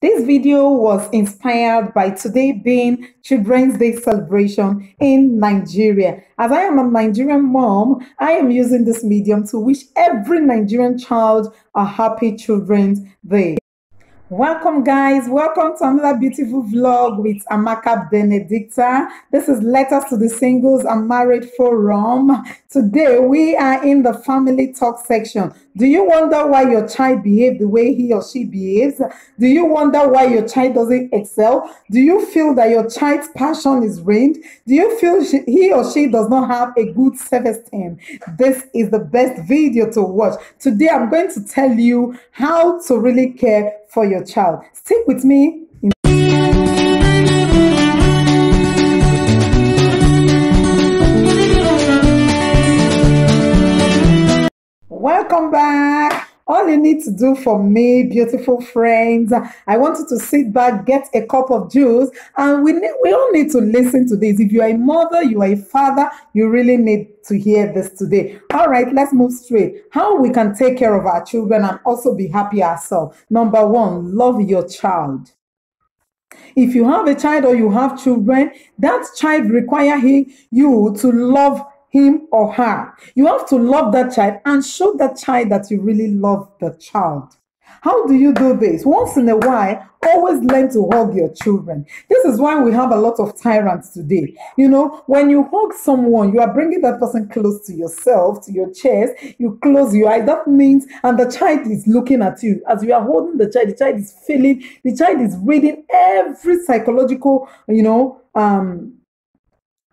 This video was inspired by today being Children's Day celebration in Nigeria. As I am a Nigerian mom, I am using this medium to wish every Nigerian child a happy Children's Day. Welcome, guys. Welcome to another beautiful vlog with Amaka Benedicta. This is Letters to the Singles and Married Forum. Today, we are in the family talk section. Do you wonder why your child behaves the way he or she behaves? Do you wonder why your child doesn't excel? Do you feel that your child's passion is ruined? Do you feel she, he or she does not have a good self-esteem? This is the best video to watch. Today, I'm going to tell you how to really care for your child. Stick with me. Welcome back. All you need to do for me, beautiful friends, I want you to sit back, get a cup of juice, and we we all need to listen to this. If you are a mother, you are a father, you really need to hear this today. All right, let's move straight. How we can take care of our children and also be happy ourselves. Number one, love your child. If you have a child or you have children, that child require he, you to love him or her. You have to love that child and show that child that you really love the child. How do you do this? Once in a while, always learn to hug your children. This is why we have a lot of tyrants today. You know, when you hug someone, you are bringing that person close to yourself, to your chest. You close your eye. That means, and the child is looking at you. As you are holding the child, the child is feeling, the child is reading every psychological, you know, um,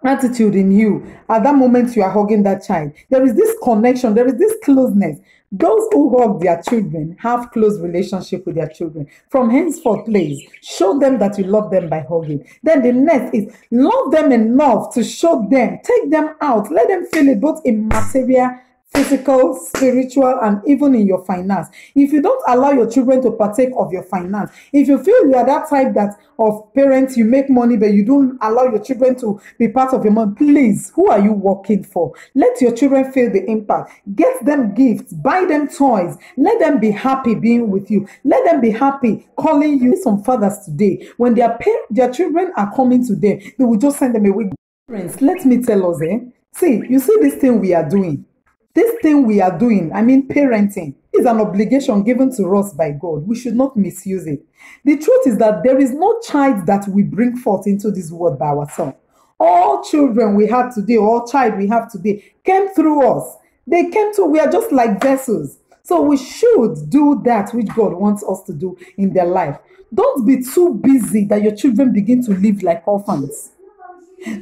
attitude in you at that moment you are hugging that child. There is this connection there is this closeness. Those who hug their children have close relationship with their children. From henceforth please show them that you love them by hugging. Then the next is love them enough to show them take them out let them feel it both in material physical, spiritual, and even in your finance. If you don't allow your children to partake of your finance, if you feel you are that type that of parents, you make money, but you don't allow your children to be part of your money, please, who are you working for? Let your children feel the impact. Get them gifts, buy them toys, let them be happy being with you. Let them be happy calling you. Some fathers today, when their their children are coming to them, they will just send them away. Friends, let me tell us, eh? See, you see this thing we are doing this thing we are doing, I mean, parenting, is an obligation given to us by God. We should not misuse it. The truth is that there is no child that we bring forth into this world by ourselves. All children we have today, all child we have today, came through us. They came to, we are just like vessels. So we should do that which God wants us to do in their life. Don't be too busy that your children begin to live like orphans.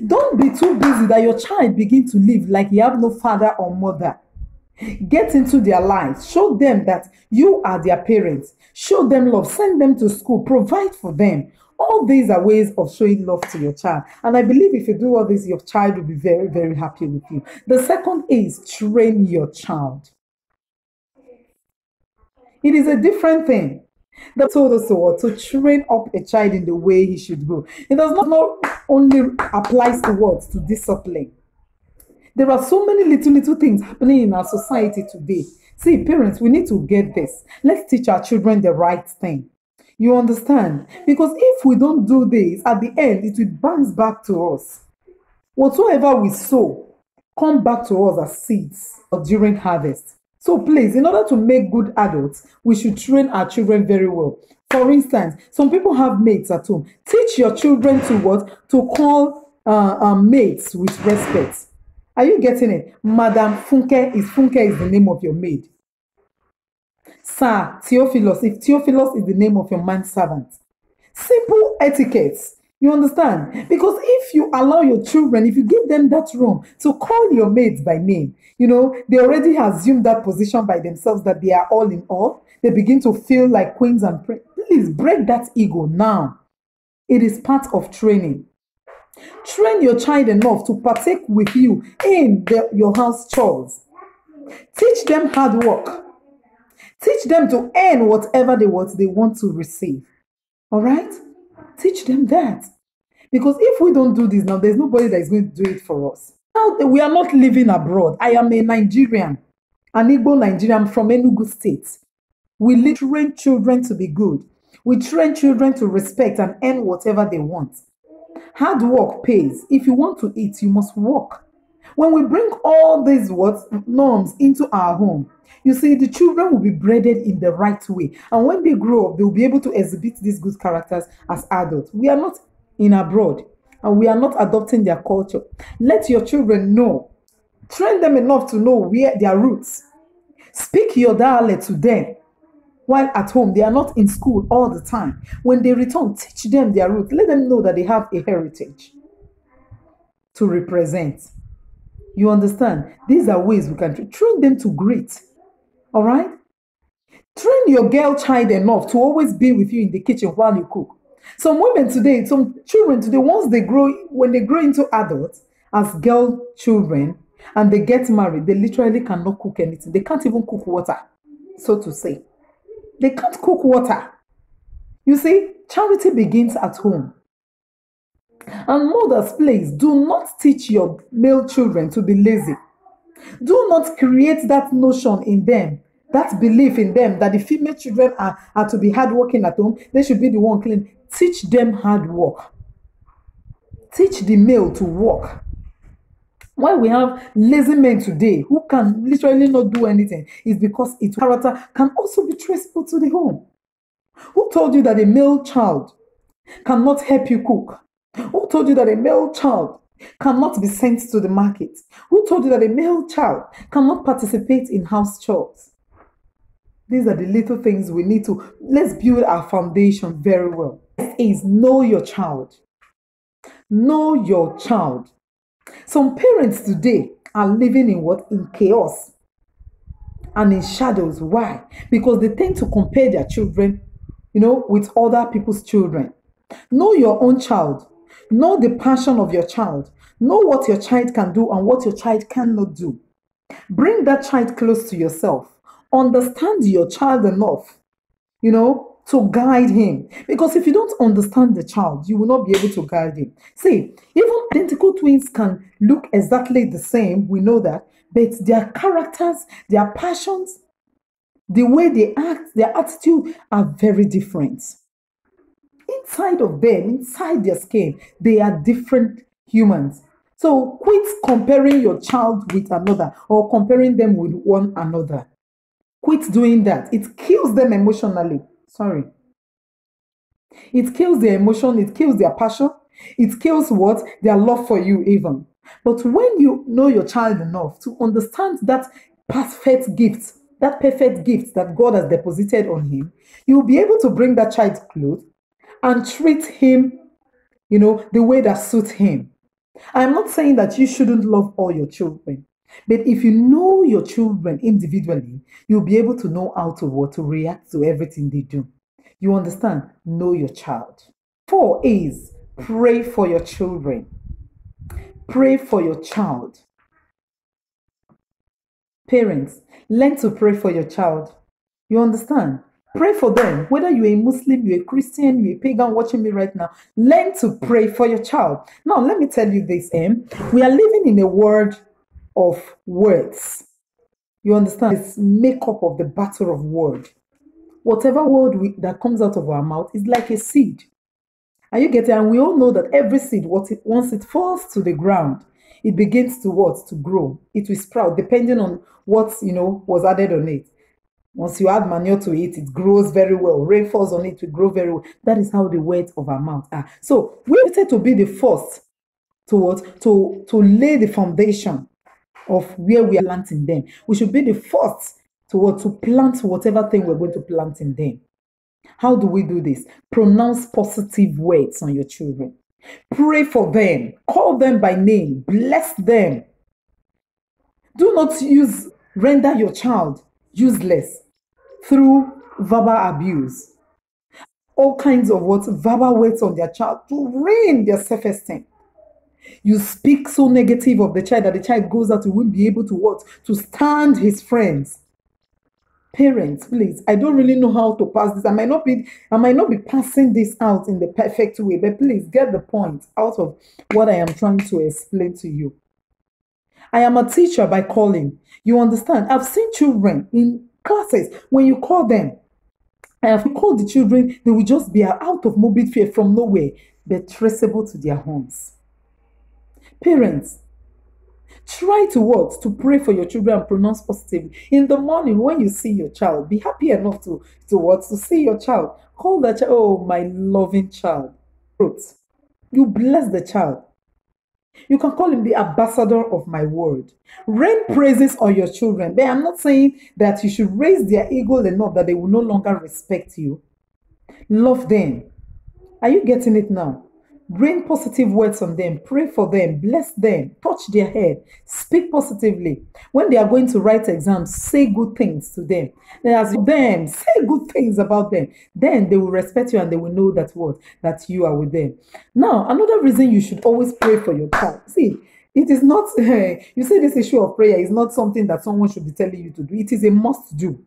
Don't be too busy that your child begin to live like you have no father or mother. Get into their lives. Show them that you are their parents. Show them love. Send them to school. Provide for them. All these are ways of showing love to your child. And I believe if you do all this, your child will be very, very happy with you. The second is train your child. It is a different thing. That told us to, to train up a child in the way he should go. It does not, only applies to words, to discipline. There are so many little, little things happening in our society today. See, parents, we need to get this. Let's teach our children the right thing. You understand? Because if we don't do this, at the end, it will bounce back to us. Whatsoever we sow, come back to us as seeds or during harvest. So please, in order to make good adults, we should train our children very well. For instance, some people have mates at home. Teach your children to what? To call uh, uh, mates with respect. Are you getting it? Madam Funke is Funke is the name of your maid. Sir Theophilus, if Theophilus is the name of your manservant. Simple etiquettes. You understand? Because if you allow your children, if you give them that room to call your maids by name, you know, they already assume that position by themselves that they are all in all. They begin to feel like queens and princes. Please break that ego now. It is part of training. Train your child enough to partake with you in the, your house chores. Teach them hard work. Teach them to earn whatever they want they want to receive. All right? Teach them that. Because if we don't do this now, there's nobody that is going to do it for us. Now, we are not living abroad. I am a Nigerian, an Igbo Nigerian from Enugu State. We train children to be good. We train children to respect and earn whatever they want. Hard work pays. If you want to eat, you must work. When we bring all these what norms into our home, you see, the children will be bred in the right way. And when they grow up, they will be able to exhibit these good characters as adults. We are not in abroad and we are not adopting their culture. Let your children know. Train them enough to know where their roots. Speak your dialect to them while at home. They are not in school all the time. When they return, teach them their roots. Let them know that they have a heritage to represent. You understand? These are ways we can train them to greet. All right? Train your girl child enough to always be with you in the kitchen while you cook. Some women today, some children today, once they grow, when they grow into adults as girl children and they get married, they literally cannot cook anything. They can't even cook water, so to say. They can't cook water. You see, charity begins at home. And mothers, please do not teach your male children to be lazy. Do not create that notion in them, that belief in them that the female children are, are to be hardworking at home. They should be the one clean. Teach them hard work. Teach the male to work. Why we have lazy men today who can literally not do anything is because its character can also be traceable to the home. Who told you that a male child cannot help you cook? Who told you that a male child cannot be sent to the market? Who told you that a male child cannot participate in house chores? These are the little things we need to let's build our foundation very well. Is know your child. Know your child. Some parents today are living in what? In chaos and in shadows. Why? Because they tend to compare their children, you know, with other people's children. Know your own child. Know the passion of your child. Know what your child can do and what your child cannot do. Bring that child close to yourself. Understand your child enough, you know, to guide him. Because if you don't understand the child, you will not be able to guide him. See, even identical twins can look exactly the same, we know that, but their characters, their passions, the way they act, their attitude are very different. Inside of them, inside their skin, they are different humans. So quit comparing your child with another or comparing them with one another. Quit doing that. It kills them emotionally. Sorry. It kills their emotion, it kills their passion, it kills what? Their love for you, even. But when you know your child enough to understand that perfect gift, that perfect gift that God has deposited on him, you'll be able to bring that child close and treat him, you know, the way that suits him. I'm not saying that you shouldn't love all your children, but if you know your children individually, you'll be able to know how to what to react to everything they do. You understand? Know your child. Four is pray for your children. Pray for your child. Parents, learn to pray for your child. You understand? Pray for them. Whether you're a Muslim, you're a Christian, you're a pagan watching me right now, learn to pray for your child. Now, let me tell you this, Em. We are living in a world of words. You understand? It's makeup of the battle of word. Whatever word we, that comes out of our mouth is like a seed. Are you getting? And we all know that every seed, it, once it falls to the ground, it begins to what? To grow. It will sprout depending on what you know was added on it. Once you add manure to it, it grows very well. Rain falls on it, it will grow very well. That is how the words of our mouth are. So we wanted to be the first to what? To, to lay the foundation of where we are planting them. We should be the first to what? To plant whatever thing we're going to plant in them. How do we do this? Pronounce positive words on your children. Pray for them. Call them by name. Bless them. Do not use render your child useless through verbal abuse. All kinds of what verbal words on their child to ruin their self-esteem. You speak so negative of the child that the child goes out, he won't be able to what? To stand his friends. Parents, please, I don't really know how to pass this. I might not be, I might not be passing this out in the perfect way, but please get the point out of what I am trying to explain to you. I am a teacher by calling. You understand? I've seen children in classes when you call them I have called the children, they will just be out of mobile fear from nowhere, but traceable to their homes. Parents, try to what? To pray for your children and pronounce positive. In the morning, when you see your child, be happy enough to, to what? To see your child. Call that child, oh, my loving child. You bless the child. You can call him the ambassador of my word. Rain praises on your children. But I'm not saying that you should raise their ego enough that they will no longer respect you. Love them. Are you getting it now? Bring positive words on them, pray for them, bless them, touch their head, speak positively. When they are going to write exams, say good things to them. And as them, say good things about them. Then they will respect you and they will know that what that you are with them. Now, another reason you should always pray for your child. See, it is not uh, you say this issue of prayer is not something that someone should be telling you to do. It is a must do.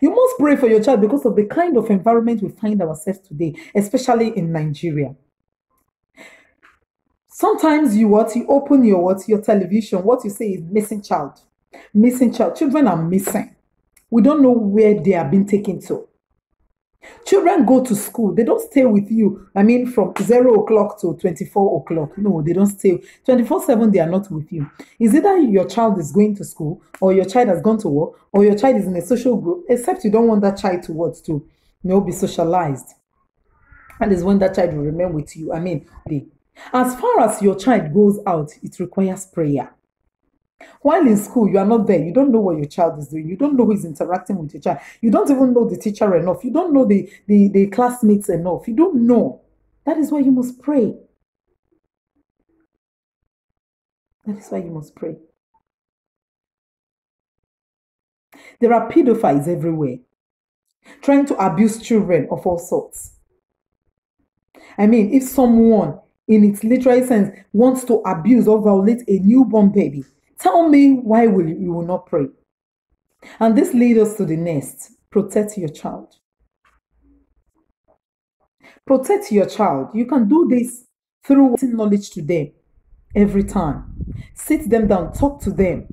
You must pray for your child because of the kind of environment we find ourselves today, especially in Nigeria. Sometimes you what you open your what your television, what you say is missing child. Missing child. Children are missing. We don't know where they are being taken to. Children go to school. They don't stay with you. I mean, from zero o'clock to 24 o'clock. No, they don't stay. 24 7, they are not with you. Is either your child is going to school, or your child has gone to work, or your child is in a social group, except you don't want that child to what? To you know, be socialized. And is when that child will remain with you. I mean, they as far as your child goes out, it requires prayer. While in school, you are not there. You don't know what your child is doing. You don't know who is interacting with your child. You don't even know the teacher enough. You don't know the, the, the classmates enough. You don't know. That is why you must pray. That is why you must pray. There are pedophiles everywhere trying to abuse children of all sorts. I mean, if someone in its literal sense, wants to abuse or violate a newborn baby, tell me why will you, you will not pray? And this leads us to the next protect your child. Protect your child. You can do this through knowledge to them every time. Sit them down, talk to them,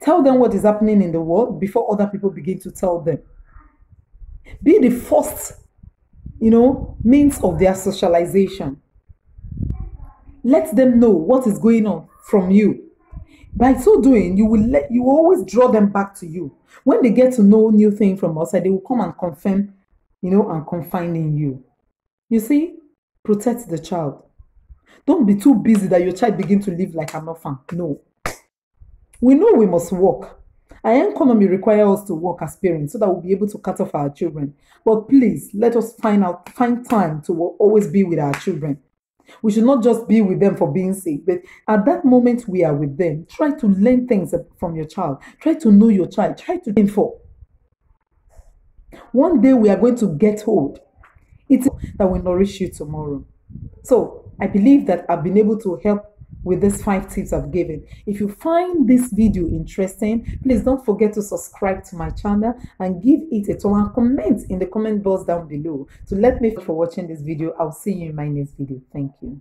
tell them what is happening in the world before other people begin to tell them. Be the first, you know, means of their socialization. Let them know what is going on from you. By so doing, you will let you always draw them back to you. When they get to know new thing from outside, they will come and confirm, you know, and confine in you. You see, protect the child. Don't be too busy that your child begin to live like an orphan. No. We know we must work. Our economy requires us to work as parents so that we'll be able to cut off our children. But please let us find out find time to always be with our children. We should not just be with them for being sake, but at that moment we are with them. Try to learn things from your child. Try to know your child. Try to info. One day we are going to get hold. It's that will nourish you tomorrow. So I believe that I've been able to help with these five tips I've given. If you find this video interesting, please don't forget to subscribe to my channel and give it a and comment in the comment box down below to let me know for watching this video. I'll see you in my next video. Thank you.